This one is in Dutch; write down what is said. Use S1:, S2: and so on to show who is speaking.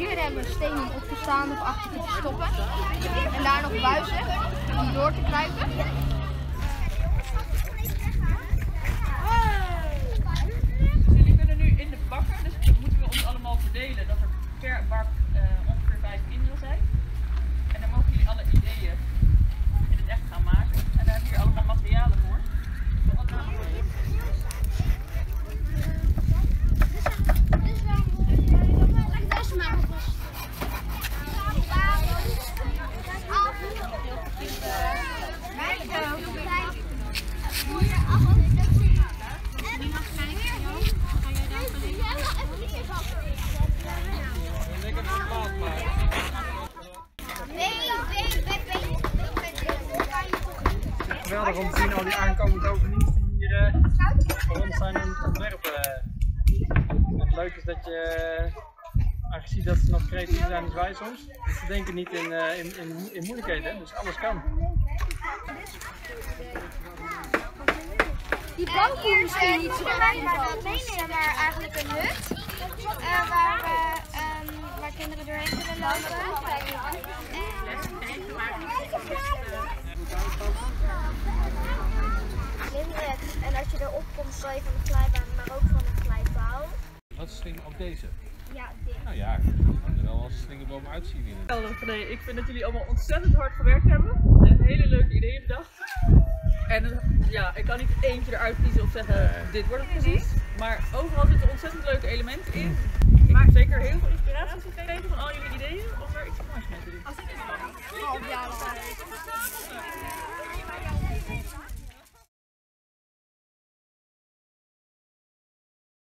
S1: hier hebben we stenen op te staan of achter te stoppen. En daar nog buizen om door te kruipen.
S2: Dus jullie kunnen nu in de bakken, dus dat moeten we ons allemaal verdelen dat er per bak eh, ongeveer vijf kinderen zijn. En dan mogen jullie alle ideeën in het echt gaan maken. En daar hebben we hier allemaal materialen voor.
S3: Geweldig om te zien al die aankomende overnieuws die hier eh, voor ons zijn aan het ontwerpen. Het leuke is dat je, eh, ziet dat ze nog creatief zijn als wij soms, dat ze denken niet in, eh, in, in, in moeilijkheden, dus alles kan.
S4: Die bank hoeft misschien niet zo maar eigenlijk een hut. waar, ehm, waar kinderen doorheen kunnen lopen. van de glijbaan, maar ook van de kleibouw.
S5: Wat is slinger ook deze?
S4: Ja, dit.
S5: Nou ja, kan er wel als slingerboom uitzien in het.
S2: Nee, ik vind dat jullie allemaal ontzettend hard gewerkt hebben. En hele leuke ideeën bedacht. En ja, ik kan niet eentje eruit kiezen of zeggen, dit wordt het precies. Maar overal zitten ontzettend leuke elementen in. Mm. Ik maar heb zeker heel veel inspiratie gekregen van al jullie ideeën of er iets moois mee te doen. Als ik het ja.